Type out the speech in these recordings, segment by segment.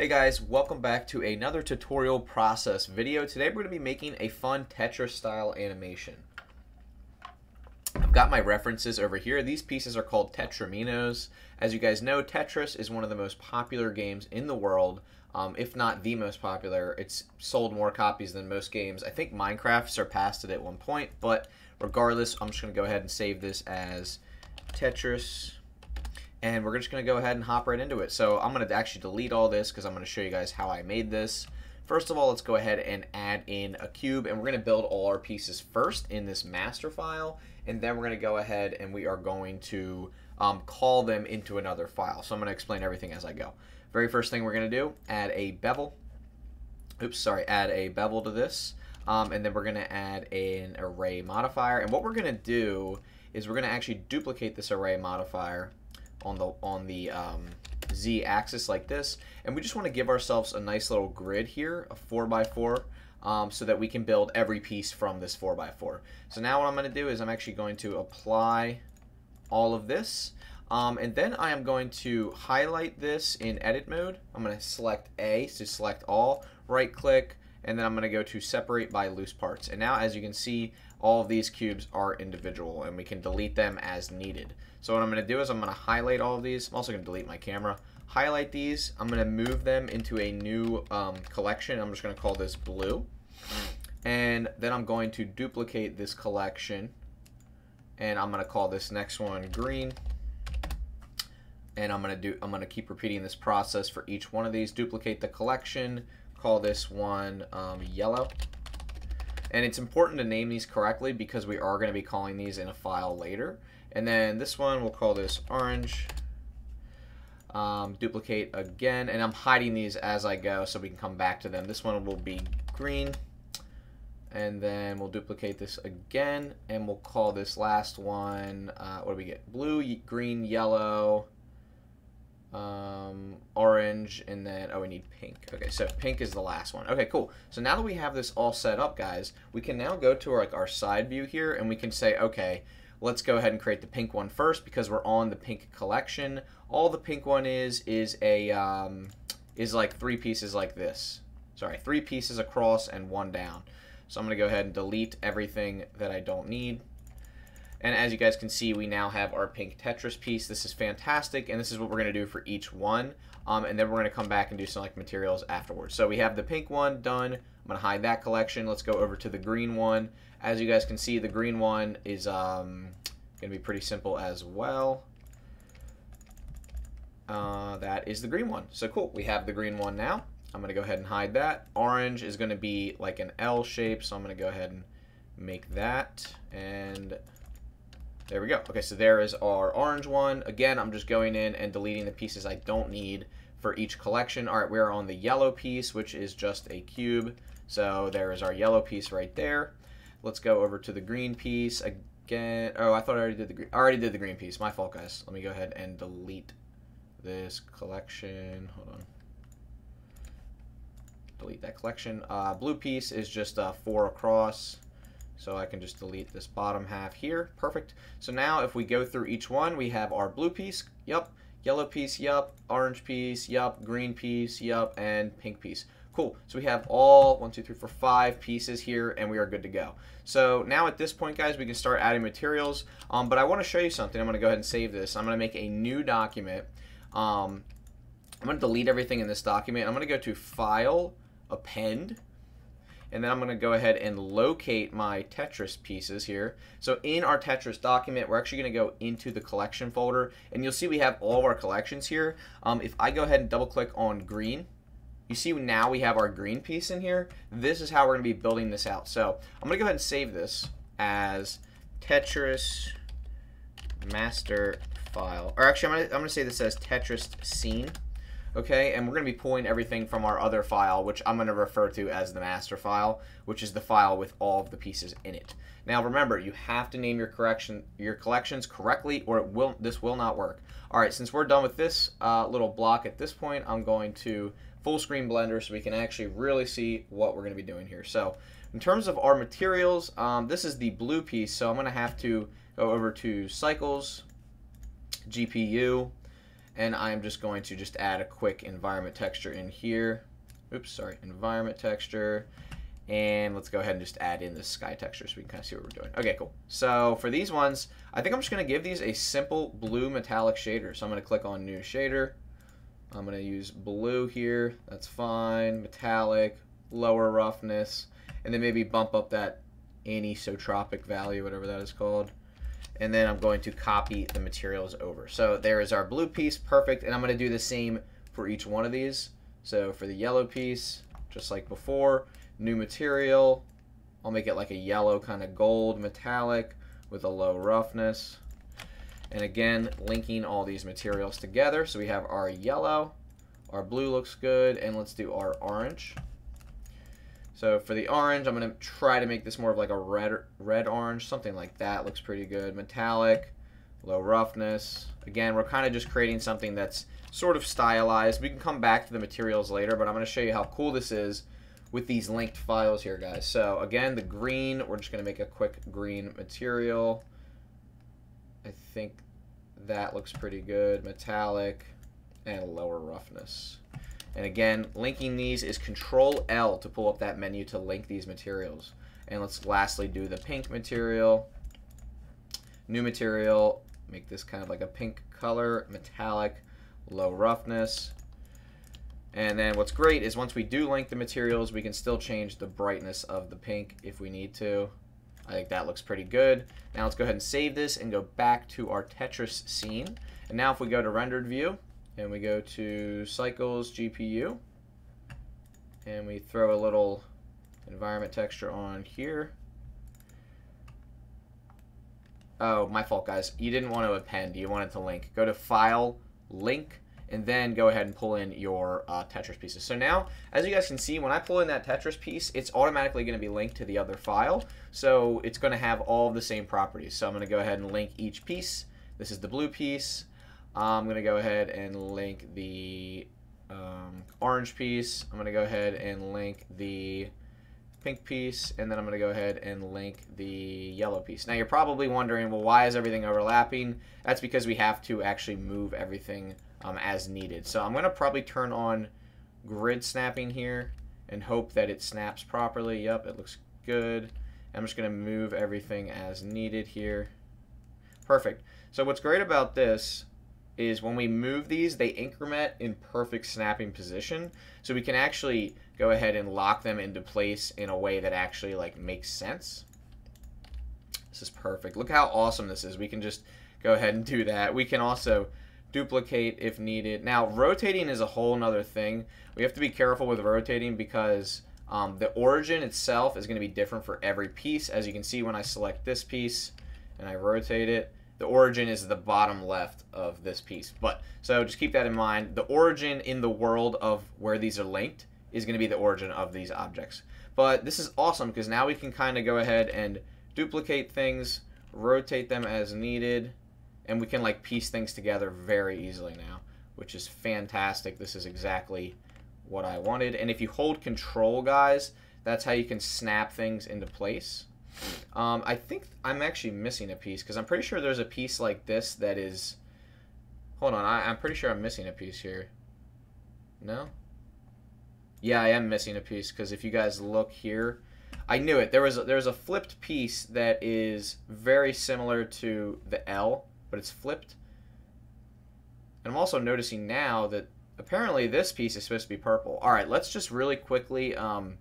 Hey guys, welcome back to another tutorial process video. Today we're going to be making a fun Tetris style animation. I've got my references over here. These pieces are called Tetraminos. As you guys know, Tetris is one of the most popular games in the world, um, if not the most popular. It's sold more copies than most games. I think Minecraft surpassed it at one point, but regardless, I'm just going to go ahead and save this as Tetris and we're just going to go ahead and hop right into it. So I'm going to actually delete all this because I'm going to show you guys how I made this. First of all, let's go ahead and add in a cube, and we're going to build all our pieces first in this master file, and then we're going to go ahead and we are going to um, call them into another file. So I'm going to explain everything as I go. Very first thing we're going to do, add a bevel. Oops, sorry, add a bevel to this, um, and then we're going to add an array modifier, and what we're going to do is we're going to actually duplicate this array modifier on the on the um, z-axis like this and we just want to give ourselves a nice little grid here a 4x4 um, so that we can build every piece from this 4x4 so now what I'm going to do is I'm actually going to apply all of this um, and then I am going to highlight this in edit mode. I'm going to select A to select all right click and then I'm going to go to separate by loose parts. And now as you can see all of these cubes are individual and we can delete them as needed. So what I'm going to do is I'm going to highlight all of these. I'm also going to delete my camera. Highlight these. I'm going to move them into a new um, collection. I'm just going to call this blue. And then I'm going to duplicate this collection. And I'm going to call this next one green. And I'm going to do I'm going to keep repeating this process for each one of these. Duplicate the collection. Call this one um, yellow. And it's important to name these correctly because we are going to be calling these in a file later. And then this one, we'll call this orange. Um, duplicate again, and I'm hiding these as I go so we can come back to them. This one will be green. And then we'll duplicate this again, and we'll call this last one, uh, what do we get? Blue, green, yellow, um, orange, and then, oh, we need pink. Okay, so pink is the last one. Okay, cool. So now that we have this all set up, guys, we can now go to our, like our side view here, and we can say, okay, let's go ahead and create the pink one first because we're on the pink collection. All the pink one is, is a, um, is like three pieces like this. Sorry, three pieces across and one down. So I'm going to go ahead and delete everything that I don't need. And as you guys can see, we now have our pink Tetris piece. This is fantastic, and this is what we're going to do for each one. Um, and then we're going to come back and do some like materials afterwards. So we have the pink one done. I'm going to hide that collection. Let's go over to the green one. As you guys can see, the green one is um, going to be pretty simple as well. Uh, that is the green one. So cool, we have the green one now. I'm going to go ahead and hide that. Orange is going to be like an L shape, so I'm going to go ahead and make that. And there we go. Okay, so there is our orange one. Again, I'm just going in and deleting the pieces I don't need for each collection. All right, we're on the yellow piece, which is just a cube. So there is our yellow piece right there. Let's go over to the green piece again. Oh, I thought I already did the green. I already did the green piece. My fault, guys. Let me go ahead and delete this collection. Hold on. Delete that collection. Uh, blue piece is just uh, four across. So I can just delete this bottom half here. Perfect. So now if we go through each one, we have our blue piece, yup, yellow piece, yup, orange piece, yup, green piece, yup, and pink piece. Cool. So we have all one, two, three, four, five pieces here, and we are good to go. So now at this point, guys, we can start adding materials. Um, but I want to show you something. I'm going to go ahead and save this. I'm going to make a new document. Um, I'm going to delete everything in this document. I'm going to go to File, Append, and then I'm going to go ahead and locate my Tetris pieces here. So in our Tetris document, we're actually going to go into the collection folder, and you'll see we have all of our collections here. Um, if I go ahead and double click on green, you see now we have our green piece in here. This is how we're going to be building this out. So I'm going to go ahead and save this as Tetris master file. Or actually, I'm going to, I'm going to say this as Tetris scene okay? And we're going to be pulling everything from our other file, which I'm going to refer to as the master file, which is the file with all of the pieces in it. Now remember, you have to name your correction your collections correctly, or it will this will not work. All right, since we're done with this uh, little block at this point, I'm going to full screen Blender so we can actually really see what we're going to be doing here. So in terms of our materials, um, this is the blue piece, so I'm going to have to go over to Cycles, GPU, And I'm just going to just add a quick environment texture in here. Oops, sorry, environment texture. And let's go ahead and just add in the sky texture so we can kind of see what we're doing. Okay, cool. So for these ones, I think I'm just going to give these a simple blue metallic shader. So I'm going to click on new shader. I'm going to use blue here. That's fine. Metallic, lower roughness, and then maybe bump up that anisotropic value, whatever that is called. And then I'm going to copy the materials over. So there is our blue piece, perfect. And I'm going to do the same for each one of these. So for the yellow piece, just like before, new material. I'll make it like a yellow kind of gold metallic with a low roughness. And again, linking all these materials together. So we have our yellow, our blue looks good, and let's do our orange. So for the orange, I'm going to try to make this more of like a red red orange, something like that. Looks pretty good. Metallic, low roughness. Again, we're kind of just creating something that's sort of stylized. We can come back to the materials later, but I'm going to show you how cool this is with these linked files here, guys. So again, the green, we're just going to make a quick green material. I think that looks pretty good. Metallic and lower roughness. And again, linking these is Control L to pull up that menu to link these materials. And let's lastly do the pink material. New material, make this kind of like a pink color, metallic, low roughness. And then what's great is once we do link the materials, we can still change the brightness of the pink if we need to. I think that looks pretty good. Now let's go ahead and save this and go back to our Tetris scene. And now if we go to rendered view and we go to cycles GPU and we throw a little environment texture on here. Oh, my fault, guys. You didn't want to append. You wanted to link. Go to File, Link, and then go ahead and pull in your uh, Tetris pieces. So now, as you guys can see, when I pull in that Tetris piece, it's automatically going to be linked to the other file. So it's going to have all the same properties. So I'm going to go ahead and link each piece. This is the blue piece. I'm going to go ahead and link the um, orange piece. I'm going to go ahead and link the pink piece, and then I'm going to go ahead and link the yellow piece. Now you're probably wondering, well, why is everything overlapping? That's because we have to actually move everything um, as needed. So I'm going to probably turn on grid snapping here and hope that it snaps properly. Yep, it looks good. I'm just going to move everything as needed here. Perfect. So what's great about this is when we move these, they increment in perfect snapping position. So we can actually go ahead and lock them into place in a way that actually like makes sense. This is perfect. Look how awesome this is. We can just go ahead and do that. We can also duplicate if needed. Now, rotating is a whole nother thing. We have to be careful with rotating because um, the origin itself is going to be different for every piece. As you can see when I select this piece and I rotate it, the origin is the bottom left of this piece. But So just keep that in mind. The origin in the world of where these are linked is going to be the origin of these objects. But this is awesome because now we can kind of go ahead and duplicate things, rotate them as needed, and we can like piece things together very easily now, which is fantastic. This is exactly what I wanted. And if you hold control, guys, that's how you can snap things into place. Um, I think I'm actually missing a piece because I'm pretty sure there's a piece like this that is. Hold on, I, I'm pretty sure I'm missing a piece here. No? Yeah, I am missing a piece because if you guys look here, I knew it. There was a, there's a flipped piece that is very similar to the L but it's flipped. And I'm also noticing now that apparently this piece is supposed to be purple. All right, let's just really quickly um,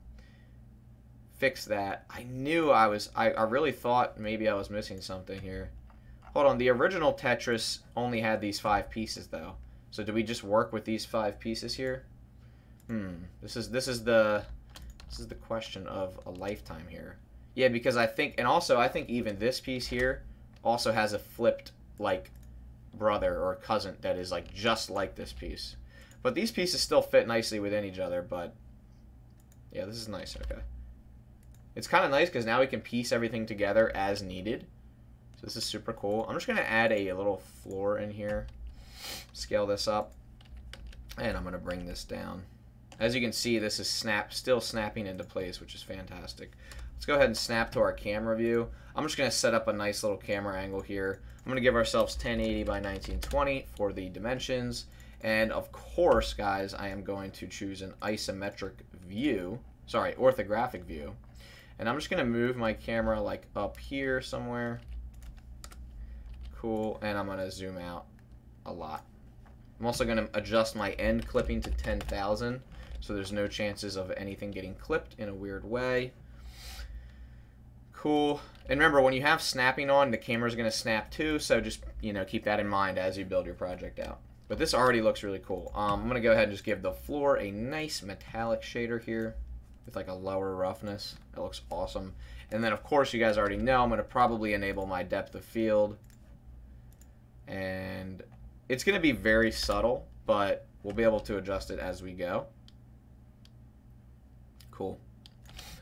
fix that. I knew I was, I, I really thought maybe I was missing something here. Hold on, the original Tetris only had these five pieces though. So do we just work with these five pieces here? Hmm, this is, this is the, this is the question of a lifetime here. Yeah, because I think, and also I think even this piece here also has a flipped like brother or cousin that is like just like this piece. But these pieces still fit nicely within each other, but yeah, this is nice, okay. It's kind of nice because now we can piece everything together as needed. So this is super cool. I'm just going to add a, little floor in here, scale this up, and I'm going to bring this down. As you can see, this is snap, still snapping into place, which is fantastic. Let's go ahead and snap to our camera view. I'm just going to set up a nice little camera angle here. I'm going to give ourselves 1080 by 1920 for the dimensions. And of course, guys, I am going to choose an isometric view, sorry, orthographic view. And I'm just going to move my camera like up here somewhere. Cool. And I'm going to zoom out a lot. I'm also going to adjust my end clipping to 10,000 so there's no chances of anything getting clipped in a weird way. Cool. And remember, when you have snapping on, the camera's going to snap too, so just, you know, keep that in mind as you build your project out. But this already looks really cool. Um, I'm going to go ahead and just give the floor a nice metallic shader here with like a lower roughness. It looks awesome. And then, of course, you guys already know I'm going to probably enable my depth of field. And it's going to be very subtle, but we'll be able to adjust it as we go. Cool.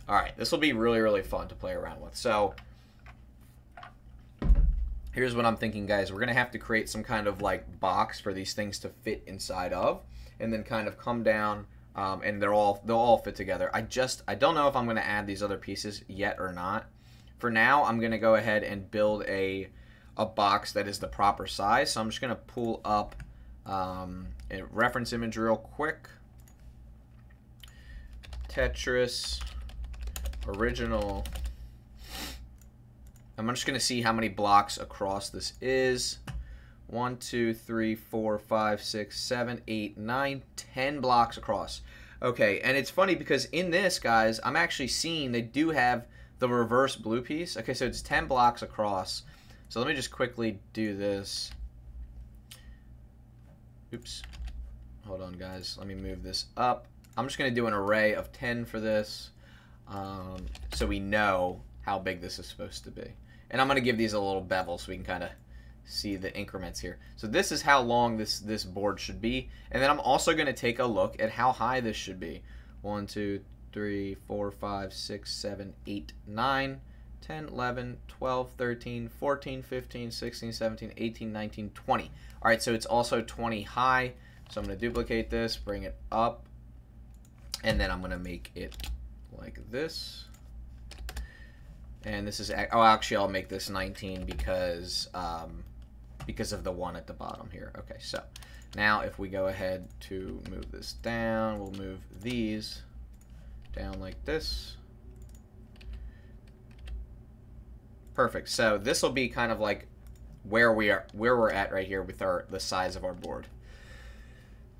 All right, this will be really, really fun to play around with. So here's what I'm thinking, guys. We're going to have to create some kind of like box for these things to fit inside of and then kind of come down um, and they're all they'll all fit together. I just I don't know if I'm going to add these other pieces yet or not. For now, I'm going to go ahead and build a a box that is the proper size. So I'm just going to pull up um, a reference image real quick. Tetris original I'm just going to see how many blocks across this is. 1, 2, 3, 4, 5, 6, 7, 8, 9, 10 blocks across. Okay, and it's funny because in this, guys, I'm actually seeing they do have the reverse blue piece. Okay, so it's 10 blocks across. So let me just quickly do this. Oops. Hold on, guys. Let me move this up. I'm just going to do an array of 10 for this um, so we know how big this is supposed to be. And I'm going to give these a little bevel so we can kind of see the increments here. So this is how long this, this board should be. And then I'm also going to take a look at how high this should be. 1, 2, 3, 4, 5, 6, 7, 8, 9, 10, 11, 12, 13, 14, 15, 16, 17, 18, 19, 20. All right, so it's also 20 high. So I'm going to duplicate this, bring it up, and then I'm going to make it like this. And this is, oh, actually, I'll make this 19 because, um, because of the one at the bottom here. Okay, so now if we go ahead to move this down, we'll move these down like this. Perfect. So this will be kind of like where we are, where we're at right here with our the size of our board.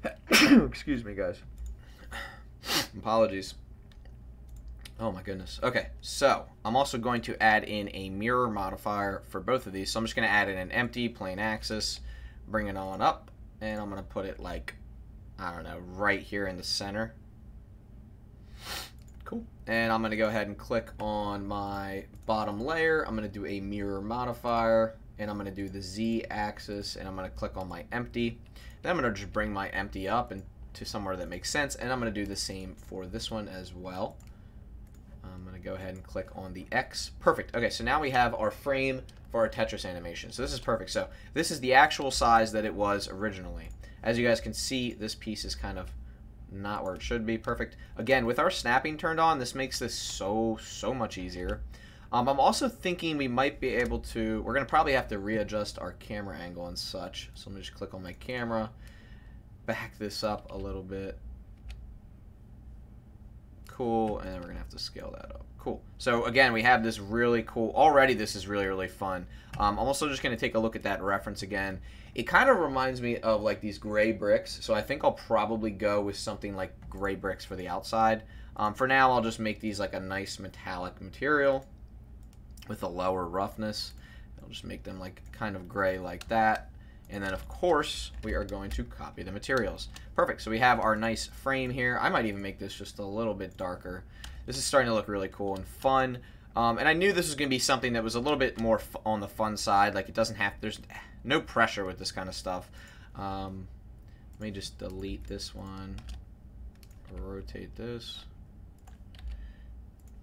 Excuse me, guys. Apologies. Oh my goodness. Okay, so I'm also going to add in a mirror modifier for both of these. So I'm just going to add in an empty plane axis, bring it on up, and I'm going to put it like, I don't know, right here in the center. Cool. And I'm going to go ahead and click on my bottom layer. I'm going to do a mirror modifier, and I'm going to do the Z axis, and I'm going to click on my empty. Then I'm going to just bring my empty up and to somewhere that makes sense, and I'm going to do the same for this one as well. I'm going to go ahead and click on the X. Perfect. Okay, so now we have our frame for our Tetris animation. So this is perfect. So this is the actual size that it was originally. As you guys can see, this piece is kind of not where it should be. Perfect. Again, with our snapping turned on, this makes this so, so much easier. Um, I'm also thinking we might be able to, we're going to probably have to readjust our camera angle and such. So let me just click on my camera, back this up a little bit. Cool, and then we're to have to scale that up. Cool. So again, we have this really cool, already this is really, really fun. Um, I'm also just to take a look at that reference again. It kind of reminds me of like these gray bricks, so I think I'll probably go with something like gray bricks for the outside. Um, for now, I'll just make these like a nice metallic material with a lower roughness. I'll just make them like kind of gray like that. And then, of course, we are going to copy the materials. Perfect. So we have our nice frame here. I might even make this just a little bit darker. This is starting to look really cool and fun. Um, and I knew this was going to be something that was a little bit more on the fun side. Like, it doesn't have... There's no pressure with this kind of stuff. Um, let me just delete this one. Rotate this.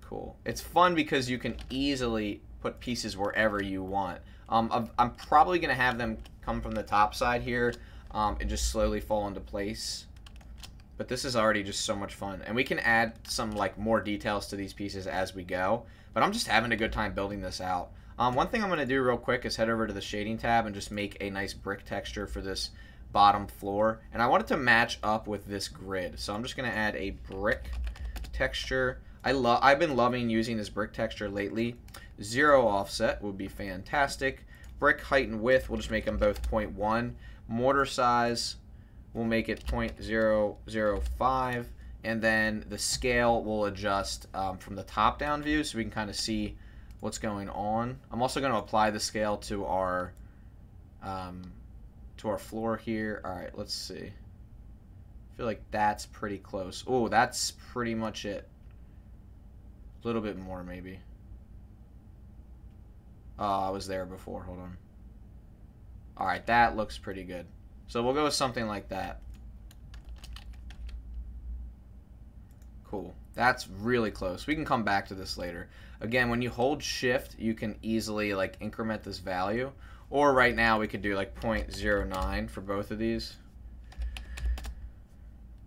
Cool. It's fun because you can easily put pieces wherever you want. Um, I'm probably going to have them come from the top side here um, and just slowly fall into place. but this is already just so much fun. And we can add some like more details to these pieces as we go. But I'm just having a good time building this out. Um, one thing I'm going to do real quick is head over to the shading tab and just make a nice brick texture for this bottom floor. And I want it to match up with this grid. So I'm just going to add a brick texture. I love. I've been loving using this brick texture lately. Zero offset would be fantastic. Brick height and width, we'll just make them both 0.1. Mortar size, we'll make it 0.005. And then the scale will adjust um, from the top-down view so we can kind of see what's going on. I'm also going to apply the scale to our um, to our floor here. All right, let's see. I feel like that's pretty close. Oh, that's pretty much it. A little bit more, maybe. Oh, I was there before. Hold on. All right, that looks pretty good. So we'll go with something like that. Cool. That's really close. We can come back to this later. Again, when you hold shift, you can easily like increment this value. Or right now we could do like 0.09 for both of these.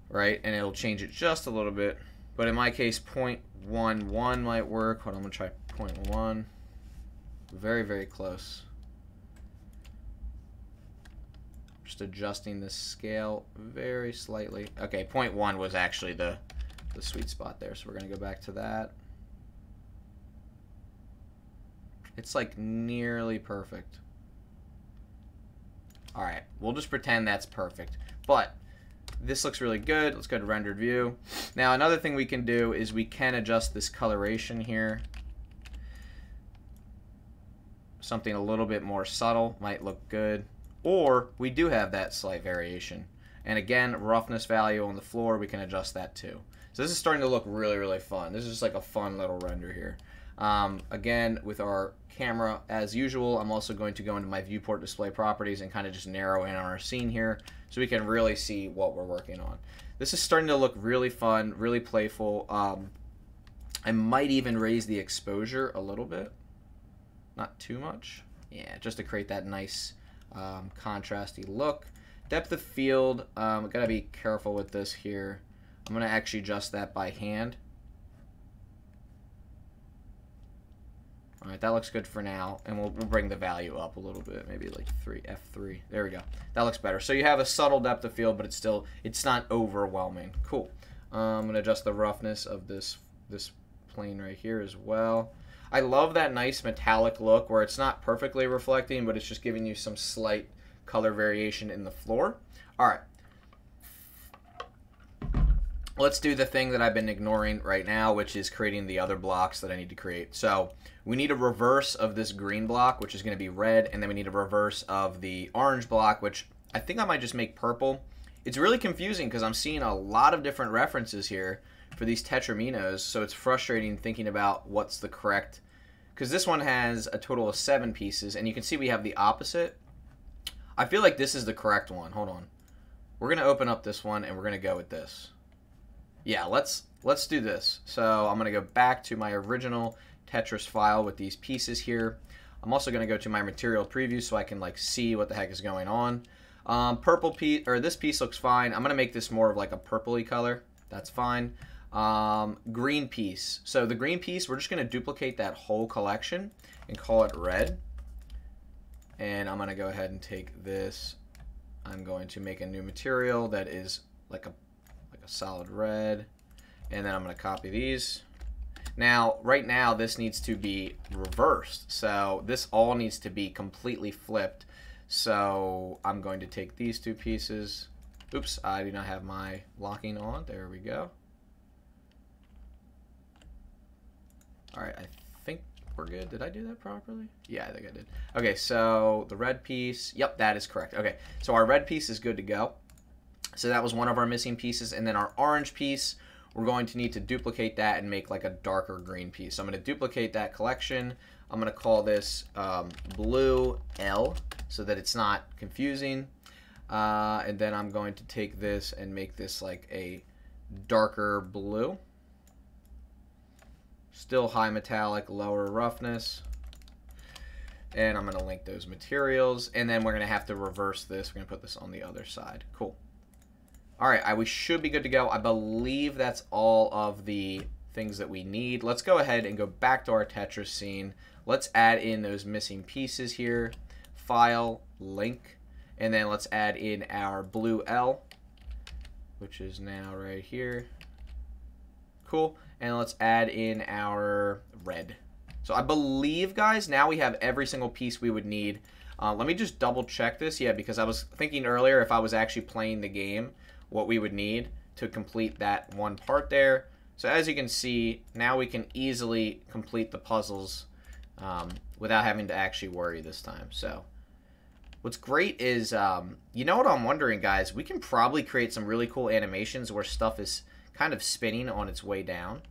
Right? And it'll change it just a little bit. But in my case, 0.11 might work. Hold on, I'm going to try 0.1. Very, very close. Just adjusting the scale very slightly. Okay, 0.1 was actually the, the sweet spot there, so we're going to go back to that. It's like nearly perfect. Alright, we'll just pretend that's perfect. But this looks really good. Let's go to rendered view. Now another thing we can do is we can adjust this coloration here. Something a little bit more subtle might look good. Or we do have that slight variation. And again, roughness value on the floor, we can adjust that too. So this is starting to look really, really fun. This is just like a fun little render here. Um, again, with our camera, as usual, I'm also going to go into my viewport display properties and kind of just narrow in on our scene here so we can really see what we're working on. This is starting to look really fun, really playful. Um, I might even raise the exposure a little bit. Not too much. Yeah, just to create that nice um, contrasty look. Depth of field, um, gotta be careful with this here. I'm gonna actually adjust that by hand. All right, that looks good for now, and we'll, we'll bring the value up a little bit, maybe like 3, F3. There we go. That looks better. So you have a subtle depth of field, but it's still, it's not overwhelming. Cool. Um, I'm going to adjust the roughness of this, this plane right here as well. I love that nice metallic look where it's not perfectly reflecting, but it's just giving you some slight color variation in the floor. All right, let's do the thing that I've been ignoring right now, which is creating the other blocks that I need to create. So we need a reverse of this green block, which is going to be red, and then we need a reverse of the orange block, which I think I might just make purple. It's really confusing because I'm seeing a lot of different references here for these tetraminos, so it's frustrating thinking about what's the correct, because this one has a total of seven pieces, and you can see we have the opposite. I feel like this is the correct one. Hold on. We're going to open up this one, and we're going to go with this yeah, let's let's do this. So I'm going to go back to my original Tetris file with these pieces here. I'm also going to go to my material preview so I can like see what the heck is going on. Um, purple piece, or this piece looks fine. I'm going to make this more of like a purpley color. That's fine. Um, green piece. So the green piece, we're just going to duplicate that whole collection and call it red. And I'm going to go ahead and take this. I'm going to make a new material that is like a like a solid red. And then I'm going to copy these. Now, right now, this needs to be reversed. So this all needs to be completely flipped. So I'm going to take these two pieces. Oops, I do not have my locking on. There we go. All right, I think we're good. Did I do that properly? Yeah, I think I did. Okay, so the red piece. Yep, that is correct. Okay, so our red piece is good to go. So that was one of our missing pieces. And then our orange piece, we're going to need to duplicate that and make like a darker green piece. So I'm going to duplicate that collection. I'm going to call this um, blue L so that it's not confusing. Uh, and then I'm going to take this and make this like a darker blue. Still high metallic, lower roughness. And I'm going to link those materials. And then we're going to have to reverse this. We're going to put this on the other side. Cool. All right, I, we should be good to go. I believe that's all of the things that we need. Let's go ahead and go back to our Tetris scene. Let's add in those missing pieces here. File, link, and then let's add in our blue L, which is now right here. Cool. And let's add in our red. So I believe, guys, now we have every single piece we would need. Uh, let me just double check this. Yeah, because I was thinking earlier if I was actually playing the game, what we would need to complete that one part there. So as you can see, now we can easily complete the puzzles um, without having to actually worry this time. So what's great is, um, you know what I'm wondering, guys? We can probably create some really cool animations where stuff is kind of spinning on its way down.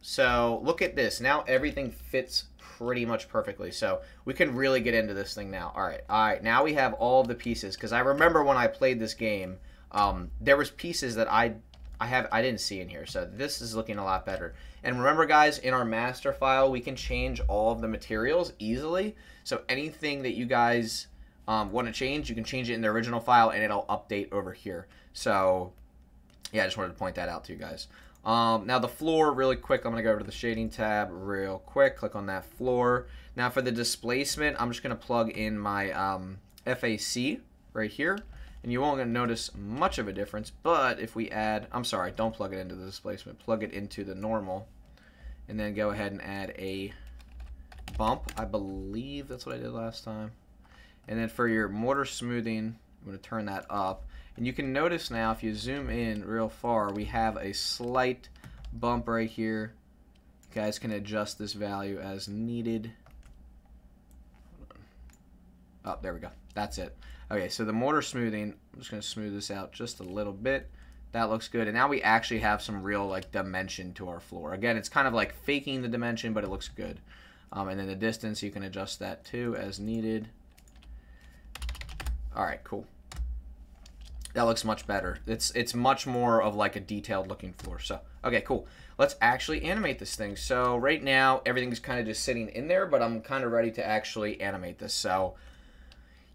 So look at this. Now everything fits pretty much perfectly. So we can really get into this thing now. All right. All right. Now we have all the pieces because I remember when I played this game, um, there was pieces that I I have I didn't see in here. So this is looking a lot better. And remember guys, in our master file, we can change all of the materials easily. So anything that you guys um, want to change, you can change it in the original file and it'll update over here. So yeah, I just wanted to point that out to you guys. Um, now the floor, really quick, I'm going to go over to the shading tab real quick. Click on that floor. Now for the displacement, I'm just going to plug in my um, FAC right here. And you won't notice much of a difference, but if we add, I'm sorry, don't plug it into the displacement, plug it into the normal. And then go ahead and add a bump. I believe that's what I did last time. And then for your mortar smoothing, I'm going to turn that up. And you can notice now, if you zoom in real far, we have a slight bump right here. You guys can adjust this value as needed. Oh, there we go. That's it. Okay, so the mortar smoothing, I'm just going to smooth this out just a little bit. That looks good. And now we actually have some real like dimension to our floor. Again, it's kind of like faking the dimension, but it looks good. Um, and then the distance, you can adjust that too as needed. All right, cool. That looks much better. It's it's much more of like a detailed looking floor. So, okay, cool. Let's actually animate this thing. So right now, everything's kind of just sitting in there, but I'm kind of ready to actually animate this. So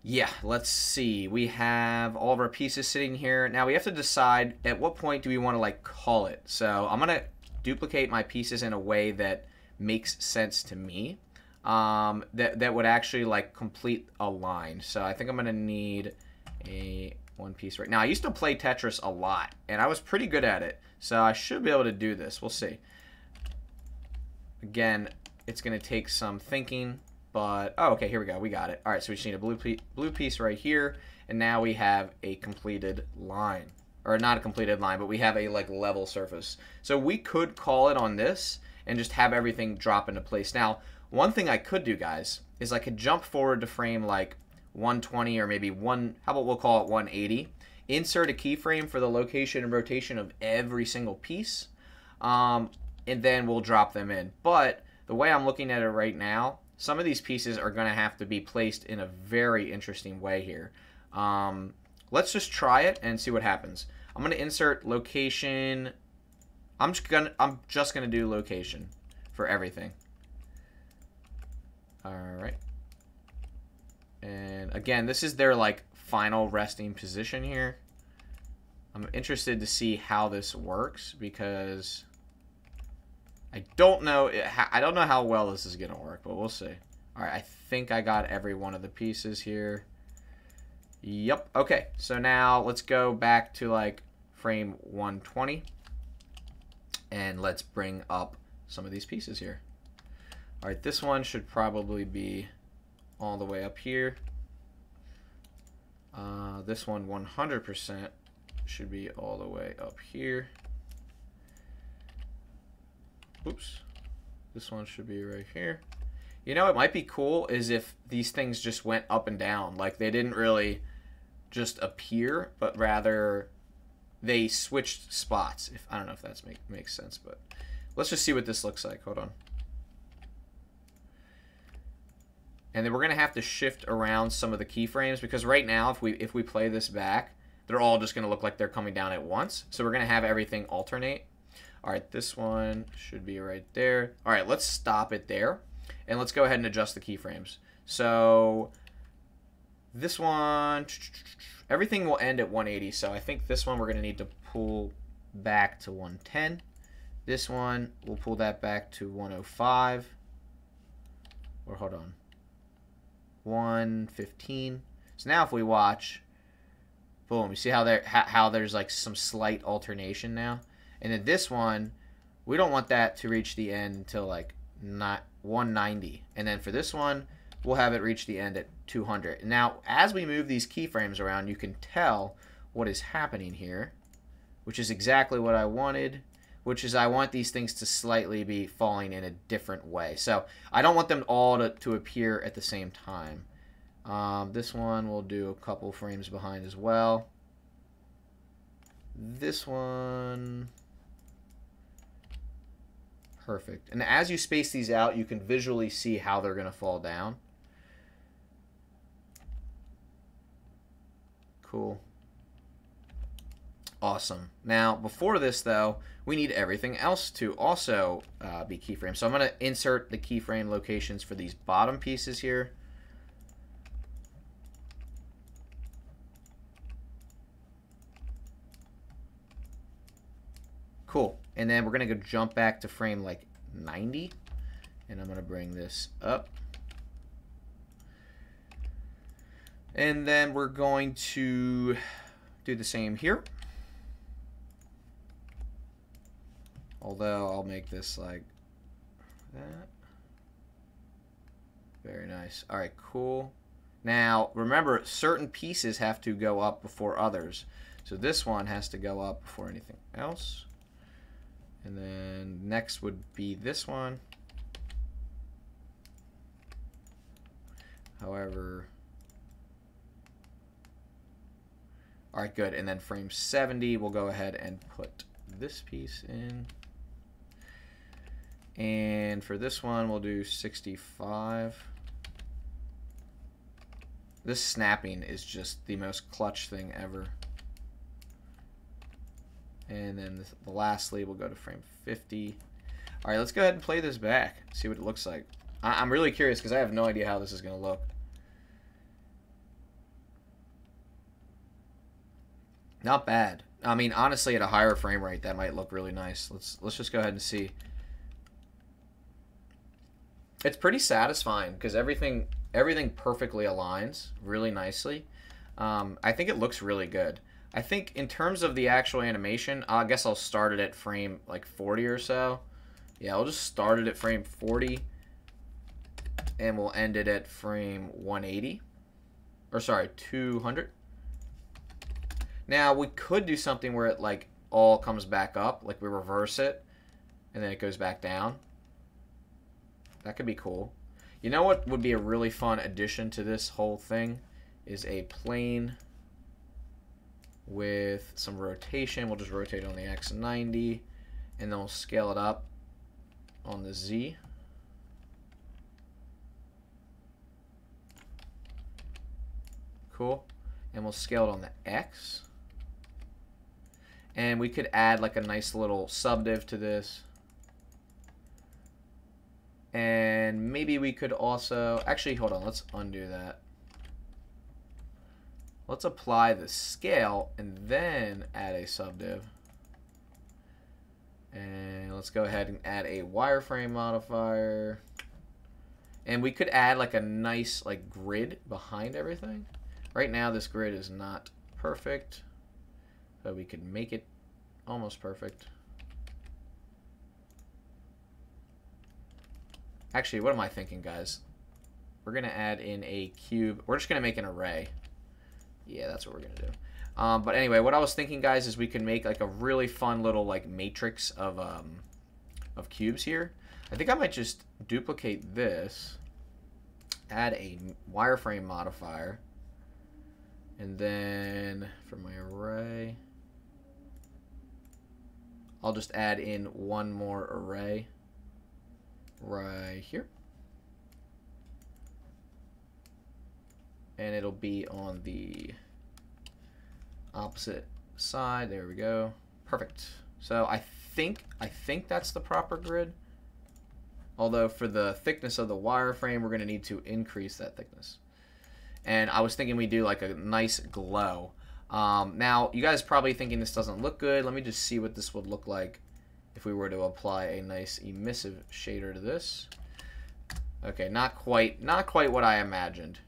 yeah, let's see. We have all of our pieces sitting here. Now we have to decide at what point do we want to like call it. So I'm going to duplicate my pieces in a way that makes sense to me. Um, that, that would actually like complete a line. So I think I'm going to need a one piece right now. I used to play Tetris a lot, and I was pretty good at it. So I should be able to do this. We'll see. Again, it's going to take some thinking, but... Oh, okay, here we go. We got it. All right, so we just need a blue, blue piece right here, and now we have a completed line. Or not a completed line, but we have a like level surface. So we could call it on this and just have everything drop into place. Now, one thing I could do, guys, is I could jump forward to frame like 120 or maybe one, how about we'll call it 180. Insert a keyframe for the location and rotation of every single piece, um, and then we'll drop them in. But the way I'm looking at it right now, some of these pieces are going to have to be placed in a very interesting way here. Um, let's just try it and see what happens. I'm going to insert location. I'm just gonna I'm just gonna do location for everything. All right. And again, this is their like final resting position here. I'm interested to see how this works because I don't know I don't know how well this is going to work, but we'll see. All right, I think I got every one of the pieces here. Yep. Okay. So now let's go back to like frame 120 and let's bring up some of these pieces here. All right, this one should probably be all the way up here. Uh, this one 100% should be all the way up here. Oops. This one should be right here. You know, it might be cool is if these things just went up and down. Like, they didn't really just appear, but rather they switched spots. If I don't know if that make, makes sense, but let's just see what this looks like. Hold on. And then we're going to have to shift around some of the keyframes because right now, if we if we play this back, they're all just going to look like they're coming down at once. So we're going to have everything alternate. All right, this one should be right there. All right, let's stop it there. And let's go ahead and adjust the keyframes. So This one, everything will end at 180, so I think this one we're going to need to pull back to 110. This one, we'll pull that back to 105. Or hold on. 115. So now if we watch, boom, you see how there how there's like some slight alternation now? And then this one, we don't want that to reach the end until like not 190. And then for this one, we'll have it reach the end at 200. Now, as we move these keyframes around, you can tell what is happening here, which is exactly what I wanted, which is I want these things to slightly be falling in a different way. So I don't want them all to, to appear at the same time. Um, this one we'll do a couple frames behind as well. This one... Perfect. And as you space these out, you can visually see how they're going to fall down. Cool. Awesome. Now, before this, though, we need everything else to also uh, be keyframed. So I'm going to insert the keyframe locations for these bottom pieces here. Cool. And then we're going to go jump back to frame like 90. And I'm going to bring this up. And then we're going to do the same here. Although I'll make this like that. Very nice. All right, cool. Now, remember, certain pieces have to go up before others. So this one has to go up before anything else. And then next would be this one. However, all right, good. And then frame 70, we'll go ahead and put this piece in. And for this one, we'll do 65. This snapping is just the most clutch thing ever. And then the lastly, we'll go to frame 50. All right, let's go ahead and play this back. See what it looks like. I am really curious because I have no idea how this is going to look. Not bad. I mean, honestly, at a higher frame rate, that might look really nice. Let's let's just go ahead and see. It's pretty satisfying because everything everything perfectly aligns really nicely. Um, I think it looks really good. I think in terms of the actual animation, I guess I'll start it at frame like 40 or so. Yeah, I'll just start it at frame 40 and we'll end it at frame 180 or sorry 200 now we could do something where it like all comes back up like we reverse it and then it goes back down that could be cool you know what would be a really fun addition to this whole thing is a plane with some rotation. We'll just rotate on the X90 and then we'll scale it up on the Z. Cool. And we'll scale it on the X. And we could add like a nice little subdiv to this. And maybe we could also, actually, hold on, let's undo that. Let's apply the scale and then add a subdiv. And let's go ahead and add a wireframe modifier. And we could add like a nice like grid behind everything. Right now this grid is not perfect. But we could make it almost perfect. Actually, what am I thinking, guys? We're going to add in a cube. We're just going to make an array. Yeah, that's what we're going to do. Um, but anyway, what I was thinking, guys, is we can make like a really fun little like matrix of, um, of cubes here. I think I might just duplicate this, add a wireframe modifier, and then for my array, I'll just add in one more array right here. and it'll be on the opposite side. There we go. Perfect. So I think I think that's the proper grid. Although for the thickness of the wireframe, we're going to need to increase that thickness. and I was thinking we do like a nice glow. Um, now, you guys probably thinking this doesn't look good. Let me just see what this would look like if we were to apply a nice emissive shader to this. Okay, not quite, not quite what I imagined.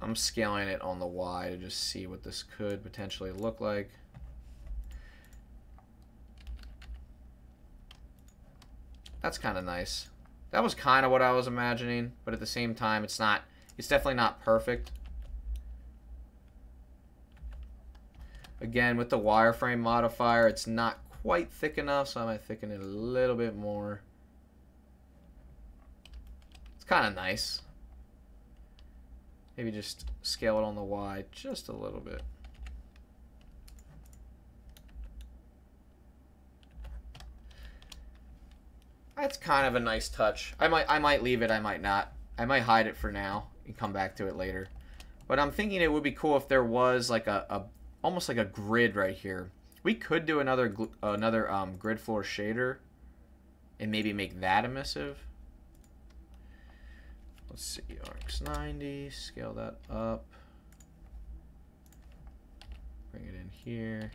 I'm scaling it on the Y to just see what this could potentially look like. That's kind of nice. That was kind of what I was imagining, but at the same time, it's not, it's definitely not perfect. Again, with the wireframe modifier, it's not quite thick enough, so I might thicken it a little bit more. It's kind of nice. Maybe just scale it on the Y just a little bit. That's kind of a nice touch. I might I might leave it, I might not. I might hide it for now and come back to it later. But I'm thinking it would be cool if there was like a, a almost like a grid right here. We could do another another um, grid floor shader and maybe make that emissive. Let's see, RX90, scale that up. Bring it in here.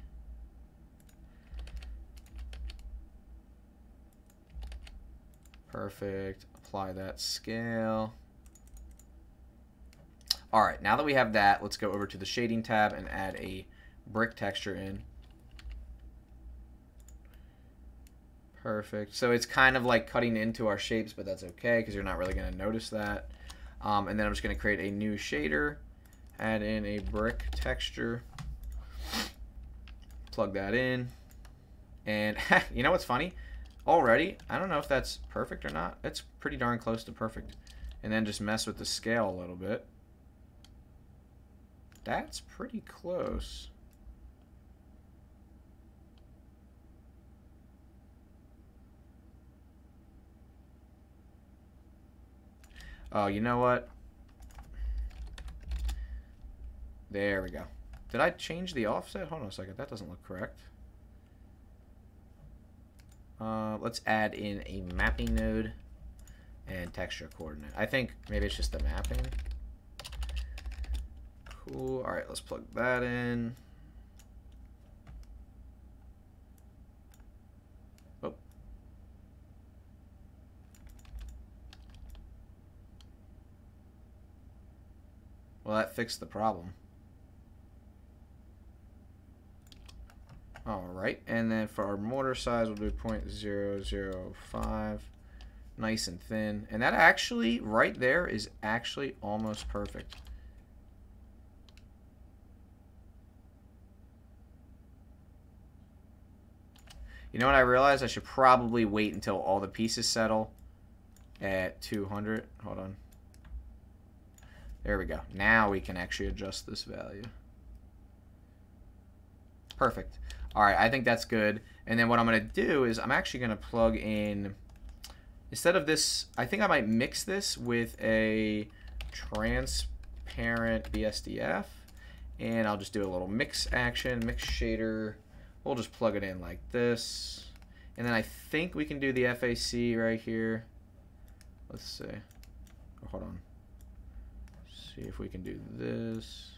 Perfect. Apply that scale. All right, now that we have that, let's go over to the shading tab and add a brick texture in. Perfect. So it's kind of like cutting into our shapes, but that's okay because you're not really going to notice that. Um, and then I'm just going to create a new shader, add in a brick texture, plug that in. And you know what's funny? Already, I don't know if that's perfect or not. It's pretty darn close to perfect. And then just mess with the scale a little bit. That's pretty close. Oh, you know what? There we go. Did I change the offset? Hold on a second. That doesn't look correct. Uh, let's add in a mapping node and texture coordinate. I think maybe it's just the mapping. Cool. All right, let's plug that in. Well, that fixed the problem. All right, and then for our mortar size, we'll do 0.005, nice and thin. And that actually, right there, is actually almost perfect. You know what I realized? I should probably wait until all the pieces settle at 200. Hold on. There we go. Now we can actually adjust this value. Perfect. All right, I think that's good. And then what I'm going to do is I'm actually going to plug in, instead of this, I think I might mix this with a transparent BSDF. And I'll just do a little mix action, mix shader. We'll just plug it in like this. And then I think we can do the FAC right here. Let's see. Oh, hold on. See if we can do this.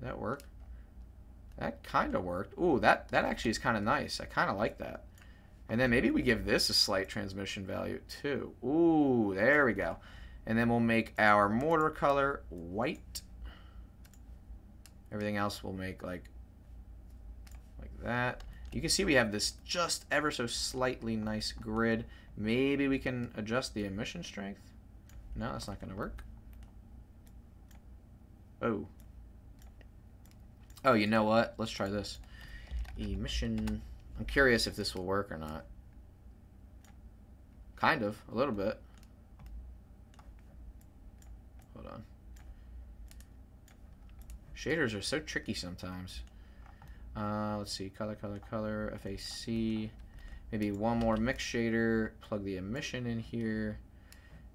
that work? That kind of worked. Ooh, that, that actually is kind of nice. I kind of like that. And then maybe we give this a slight transmission value too. Ooh, there we go. And then we'll make our mortar color white. Everything else we'll make like, like that. You can see we have this just ever so slightly nice grid. Maybe we can adjust the emission strength. No, that's not going to work. Oh, Oh, you know what? Let's try this. Emission. I'm curious if this will work or not. Kind of, a little bit. Hold on. Shaders are so tricky sometimes. Uh, let's see, color, color, color, FAC. Maybe one more mix shader, plug the emission in here,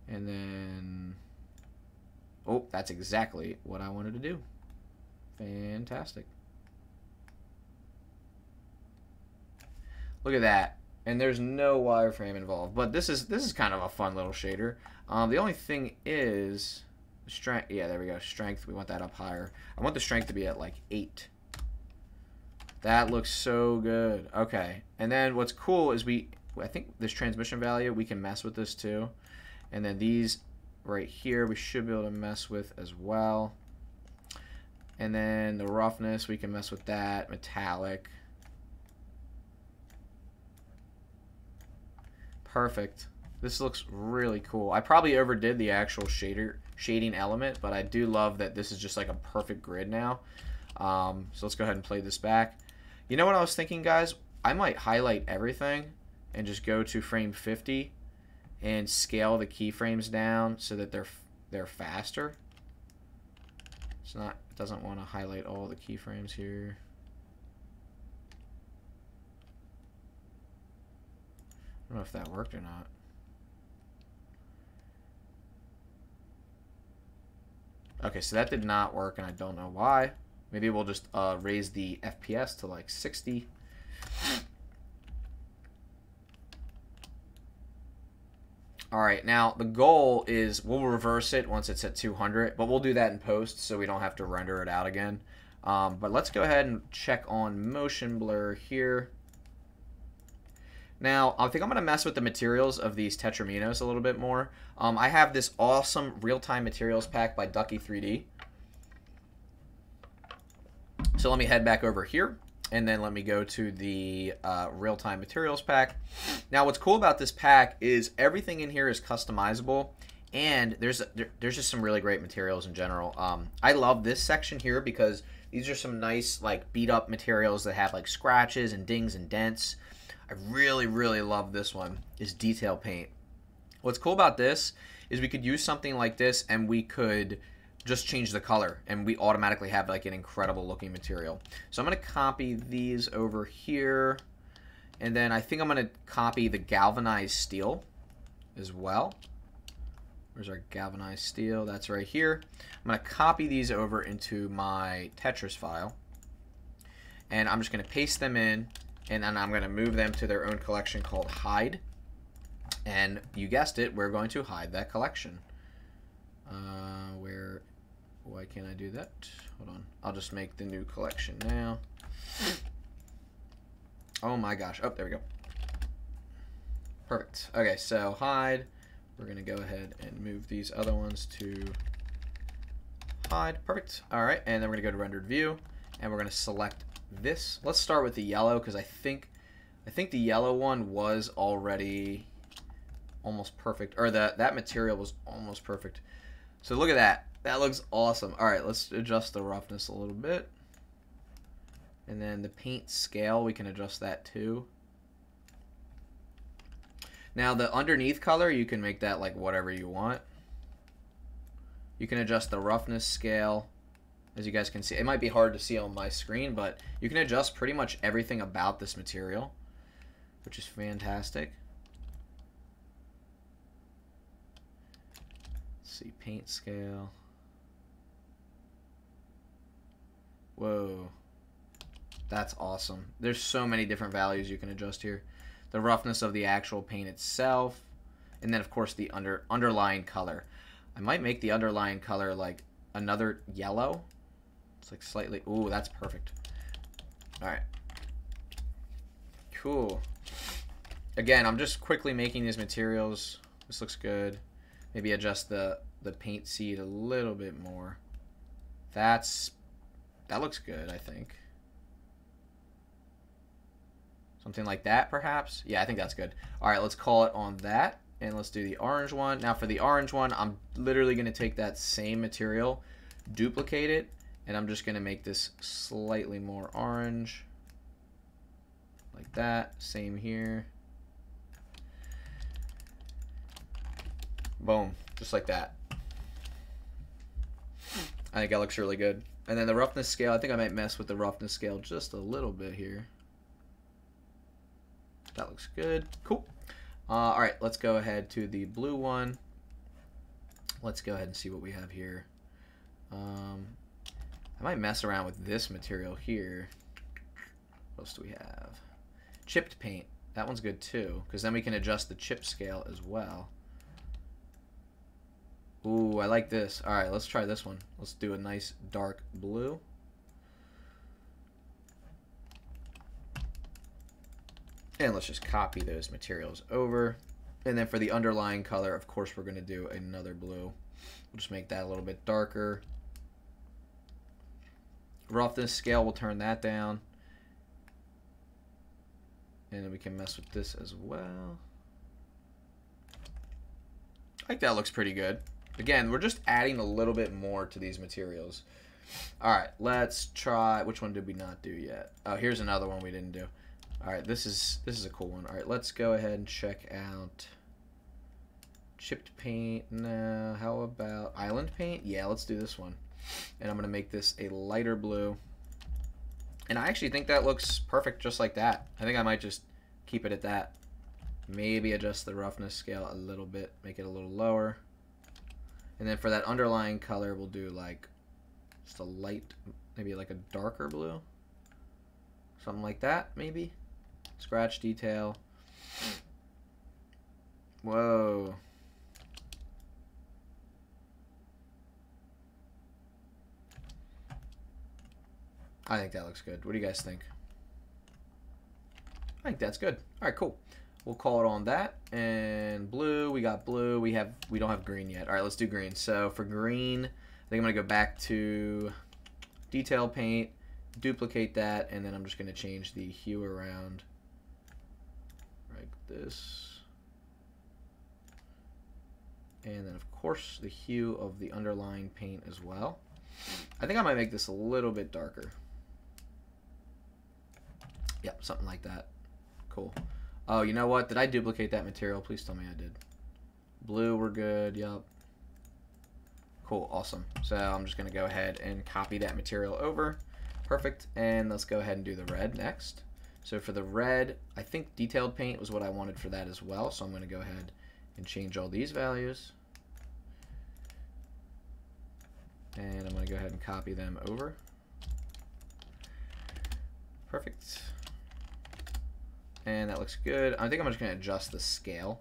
and then... Oh, that's exactly what I wanted to do. Fantastic. Look at that. and there's no wireframe involved. But this is this is kind of a fun little shader. Um, the only thing is strength. Yeah, there we go. Strength. We want that up higher. I want the strength to be at like eight. That looks so good. Okay, and then what's cool is we. I think this transmission value we can mess with this too, and then these right here we should be able to mess with as well. And then the roughness we can mess with that metallic. Perfect. This looks really cool. I probably overdid the actual shader shading element, but I do love that this is just like a perfect grid now. Um, so let's go ahead and play this back. You know what I was thinking, guys? I might highlight everything and just go to frame 50 and scale the keyframes down so that they're they're faster. It's not it doesn't want to highlight all the keyframes here. I don't know if that worked or not. Okay, so that did not work, and I don't know why. Maybe we'll just uh, raise the FPS to like 60. All right, now the goal is we'll reverse it once it's at 200, but we'll do that in post so we don't have to render it out again. Um, but let's go ahead and check on motion blur here. Now, I think I'm going to mess with the materials of these Tetrominos a little bit more. Um, I have this awesome real-time materials pack by Ducky 3D. So let me head back over here and then let me go to the uh, real-time materials pack. Now, what's cool about this pack is everything in here is customizable, and there's there, there's just some really great materials in general. Um, I love this section here because these are some nice like beat up materials that have like scratches and dings and dents. I really really love this one. Is detail paint. What's cool about this is we could use something like this and we could just change the color and we automatically have like an incredible looking material. So I'm going to copy these over here and then I think I'm going to copy the galvanized steel as well. Where's our galvanized steel? That's right here. I'm going to copy these over into my Tetris file and I'm just going to paste them in and then I'm going to move them to their own collection called hide and you guessed it, we're going to hide that collection. Uh, where why can't I do that? Hold on. I'll just make the new collection now. Oh my gosh. Oh, there we go. Perfect. Okay, so hide. We're going to go ahead and move these other ones to hide. Perfect. All right, and then we're going to go to rendered view, and we're going to select this. Let's start with the yellow because I think I think the yellow one was already almost perfect, or that that material was almost perfect. So look at that. That looks awesome. All right, let's adjust the roughness a little bit. And then the paint scale, we can adjust that too. Now the underneath color, you can make that like whatever you want. You can adjust the roughness scale. As you guys can see, it might be hard to see on my screen, but you can adjust pretty much everything about this material, which is fantastic. Let's see, paint scale. Whoa. That's awesome. There's so many different values you can adjust here. The roughness of the actual paint itself. And then, of course, the under underlying color. I might make the underlying color like another yellow. It's like slightly... Ooh, that's perfect. Alright. Cool. Again, I'm just quickly making these materials. This looks good. Maybe adjust the, the paint seed a little bit more. That's that looks good, I think. Something like that, perhaps? Yeah, I think that's good. All right, let's call it on that. And let's do the orange one. Now for the orange one, I'm literally going to take that same material, duplicate it, and I'm just going to make this slightly more orange. Like that. Same here. Boom. Just like that. I think that looks really good. And then the roughness scale, I think I might mess with the roughness scale just a little bit here. That looks good. Cool. Uh, all right, let's go ahead to the blue one. Let's go ahead and see what we have here. Um, I might mess around with this material here. What else do we have? Chipped paint. That one's good too, because then we can adjust the chip scale as well. Ooh, I like this. All right, let's try this one. Let's do a nice dark blue. And let's just copy those materials over. And then for the underlying color, of course, we're going to do another blue. We'll just make that a little bit darker. Roughness scale, we'll turn that down. And then we can mess with this as well. I think that looks pretty good. Again, we're just adding a little bit more to these materials. All right, let's try. Which one did we not do yet? Oh, here's another one we didn't do. All right, this is this is a cool one. All right, let's go ahead and check out chipped paint. No, how about island paint? Yeah, let's do this one. And I'm gonna make this a lighter blue. And I actually think that looks perfect just like that. I think I might just keep it at that. Maybe adjust the roughness scale a little bit, make it a little lower. And then for that underlying color, we'll do like just a light, maybe like a darker blue. Something like that, maybe. Scratch detail. Whoa. I think that looks good. What do you guys think? I think that's good. All right, cool. We'll call it on that. And blue, we got blue. We have we don't have green yet. All right, let's do green. So for green, I think I'm gonna go back to detail paint, duplicate that, and then I'm just gonna change the hue around like this. And then of course the hue of the underlying paint as well. I think I might make this a little bit darker. Yep, something like that. Cool. Oh, you know what? Did I duplicate that material? Please tell me I did. Blue, we're good. Yep. Cool, awesome. So I'm just going to go ahead and copy that material over. Perfect. And let's go ahead and do the red next. So for the red, I think detailed paint was what I wanted for that as well. So I'm going to go ahead and change all these values. And I'm going to go ahead and copy them over. Perfect. And that looks good. I think I'm just going to adjust the scale.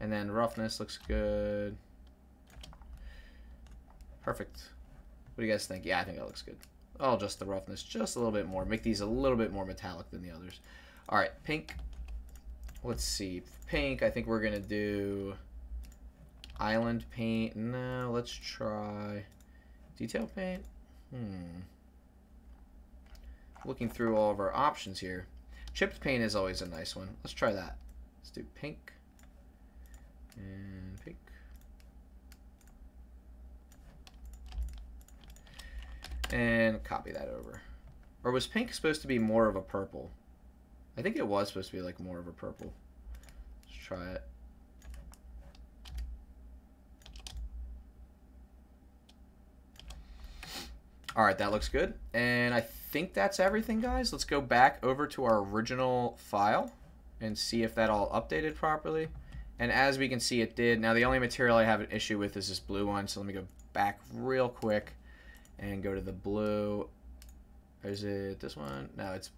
And then roughness looks good. Perfect. What do you guys think? Yeah, I think that looks good. I'll adjust the roughness just a little bit more. Make these a little bit more metallic than the others. All right, pink. Let's see. Pink, I think we're going to do island paint. No, let's try detail paint. Hmm looking through all of our options here. Chipped paint is always a nice one. Let's try that. Let's do pink and pink. And copy that over. Or was pink supposed to be more of a purple? I think it was supposed to be like more of a purple. Let's try it. All right, that looks good. And I think that's everything, guys. Let's go back over to our original file and see if that all updated properly. And as we can see, it did. Now, the only material I have an issue with is this blue one. So let me go back real quick and go to the blue. Is it this one? No, it's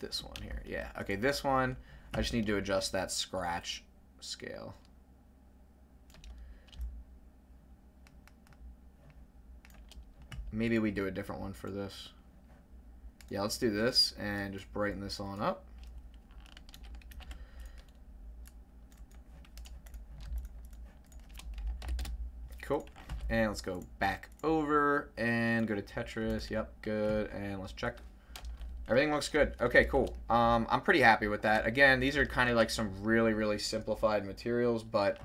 this one here. Yeah. Okay, this one. I just need to adjust that scratch scale. Maybe we do a different one for this. Yeah, let's do this and just brighten this on up. Cool. And let's go back over and go to Tetris. Yep, good. And let's check. Everything looks good. Okay, cool. Um, I'm pretty happy with that. Again, these are kind of like some really, really simplified materials, but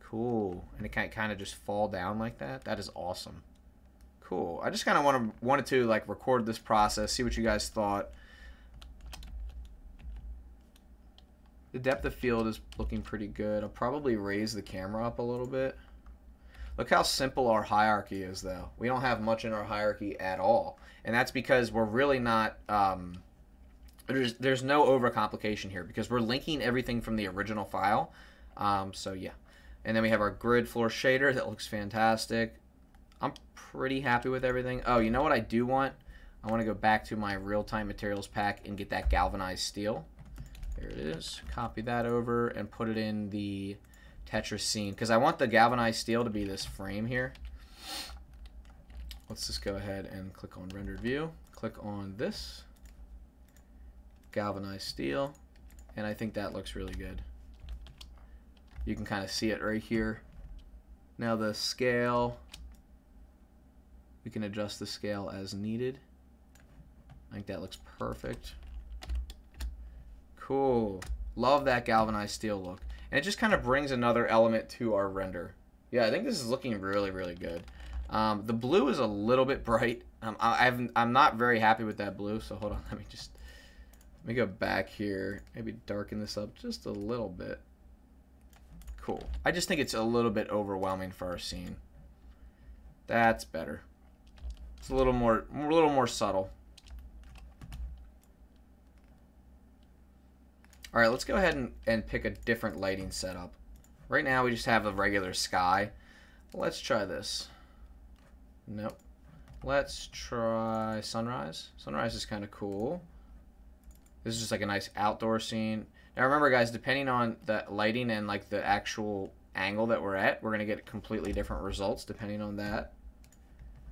cool. And it can kind of just fall down like that. That is awesome. Cool. I just kind of wanted wanted to like record this process, see what you guys thought. The depth of field is looking pretty good. I'll probably raise the camera up a little bit. Look how simple our hierarchy is, though. We don't have much in our hierarchy at all. And that's because we're really not... Um, there's, there's no overcomplication here because we're linking everything from the original file. Um, so, yeah. And then we have our grid floor shader that looks fantastic. I'm pretty happy with everything. Oh, you know what I do want? I want to go back to my real-time materials pack and get that galvanized steel. There it is. Copy that over and put it in the Tetris scene because I want the galvanized steel to be this frame here. Let's just go ahead and click on rendered view. Click on this galvanized steel and I think that looks really good. You can kind of see it right here. Now the scale, we can adjust the scale as needed. I think that looks perfect. Cool. Love that galvanized steel look. And it just kind of brings another element to our render. Yeah, I think this is looking really, really good. Um, the blue is a little bit bright. Um, I, I'm not very happy with that blue, so hold on. Let me just let me go back here. Maybe darken this up just a little bit. Cool. I just think it's a little bit overwhelming for our scene. That's better. It's a little more, a little more subtle. All right, let's go ahead and, and pick a different lighting setup. Right now, we just have a regular sky. Let's try this. Nope. Let's try sunrise. Sunrise is kind of cool. This is just like a nice outdoor scene. Now remember, guys, depending on the lighting and like the actual angle that we're at, we're going to get completely different results depending on that.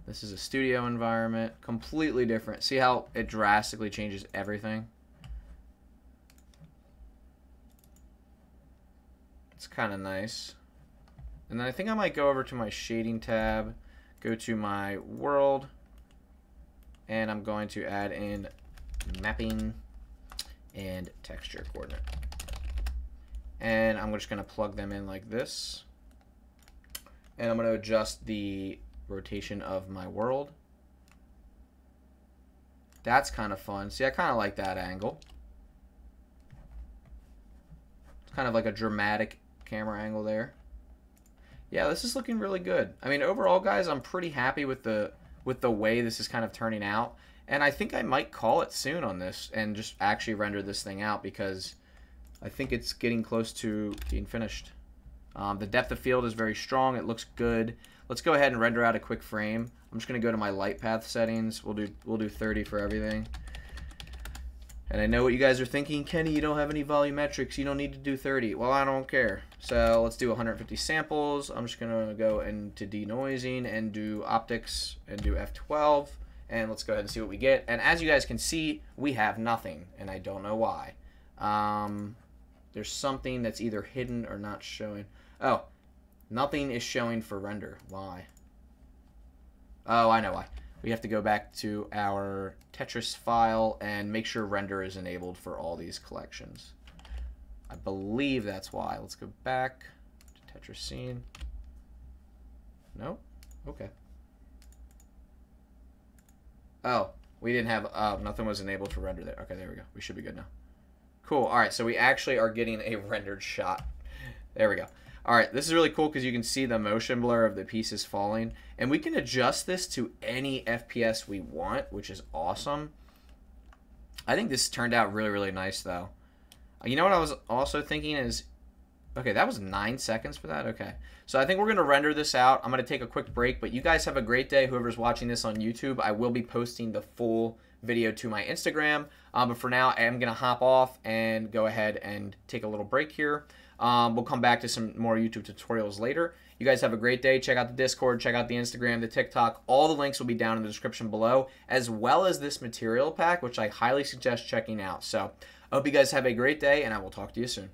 This is a studio environment, completely different. See how it drastically changes everything? It's kind of nice. And then I think I might go over to my shading tab, go to my world, and I'm going to add in mapping and texture coordinate. And I'm just going to plug them in like this. And I'm going to adjust the rotation of my world. That's kind of fun. See, I kind of like that angle. It's kind of like a dramatic camera angle there. Yeah, this is looking really good. I mean, overall, guys, I'm pretty happy with the with the way this is kind of turning out. And I think I might call it soon on this and just actually render this thing out because I think it's getting close to being finished. Um, the depth of field is very strong. It looks good. Let's go ahead and render out a quick frame. I'm just going to go to my light path settings. We'll do we'll do 30 for everything. And I know what you guys are thinking, Kenny, you don't have any volumetrics, you don't need to do 30. Well, I don't care. So let's do 150 samples. I'm just gonna go into denoising and do OptiX and do F12. And let's go ahead and see what we get. And as you guys can see, we have nothing, and I don't know why. Um, there's something that's either hidden or not showing. Oh, nothing is showing for render. Why? Oh, I know why we have to go back to our Tetris file and make sure render is enabled for all these collections. I believe that's why. Let's go back to Tetris scene. No? Okay. Oh, we didn't have, uh, nothing was enabled for render there. Okay, there we go. We should be good now. Cool. All right, so we actually are getting a rendered shot. There we go. All right, this is really cool because you can see the motion blur of the pieces falling. And we can adjust this to any FPS we want, which is awesome. I think this turned out really, really nice, though. You know what I was also thinking is... Okay, that was nine seconds for that? Okay. So I think we're going to render this out. I'm going to take a quick break, but you guys have a great day. Whoever's watching this on YouTube, I will be posting the full video to my Instagram. Um, but for now, I am going to hop off and go ahead and take a little break here. Um, we'll come back to some more YouTube tutorials later. You guys have a great day. Check out the Discord, check out the Instagram, the TikTok. All the links will be down in the description below, as well as this material pack, which I highly suggest checking out. So I hope you guys have a great day, and I will talk to you soon.